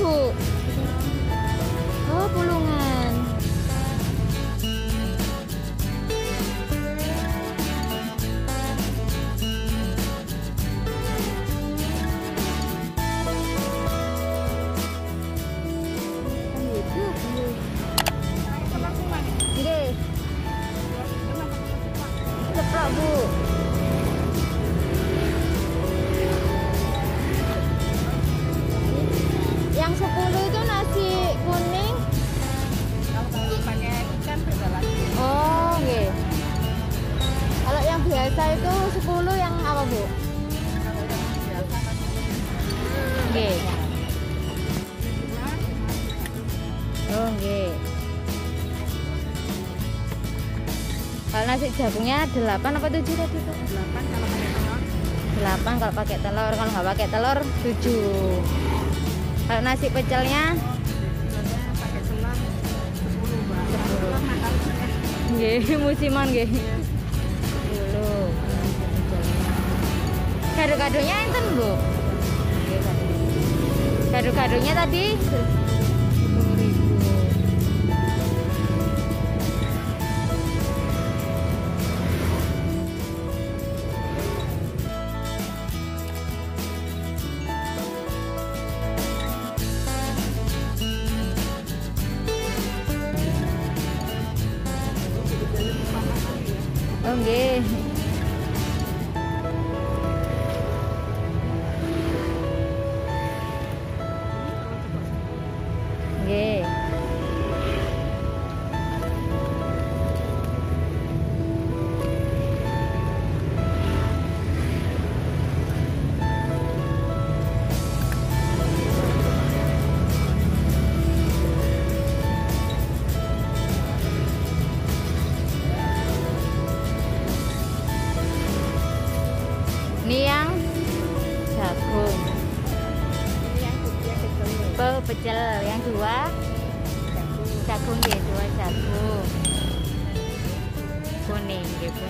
Bu? Oh, pulungan. Yang biasa itu 10 yang apa, Bu? Nggih. lima, Oh, nggih. Kalau nasi jagungnya 8 apa 7 tadi, Bu? delapan kalau pakai telur. 8 kalau pakai telur, kalau nggak pakai telur 7. Kalau nasi pecelnya pakai mbak. Nggih musiman nggih. Gado-gadonya enten, Bu? Gado-gadonya tadi 10.000. Oh. Nggih. Pe pecel, yang dua. Jagung ya dua jagung. Kuning gitu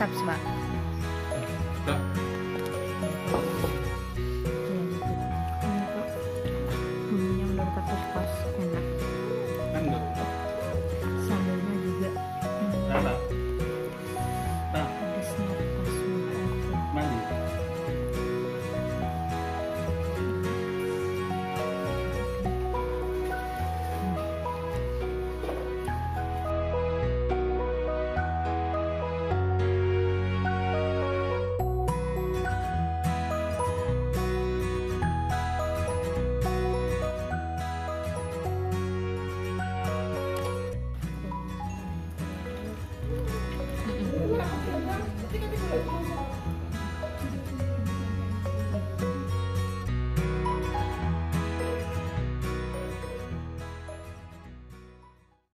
Stop semangat. 这个这个这个东西。